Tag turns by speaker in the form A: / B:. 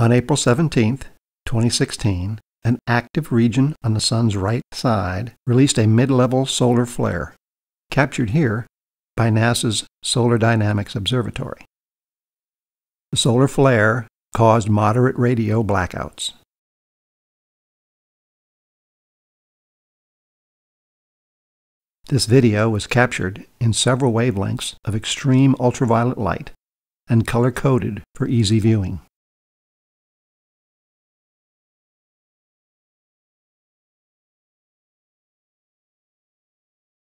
A: On April 17, 2016, an active region on the Sun's right side released a mid-level solar flare, captured here by NASA's Solar Dynamics Observatory. The solar flare caused moderate radio blackouts. This video was captured in several wavelengths of extreme ultraviolet light and color-coded for easy viewing.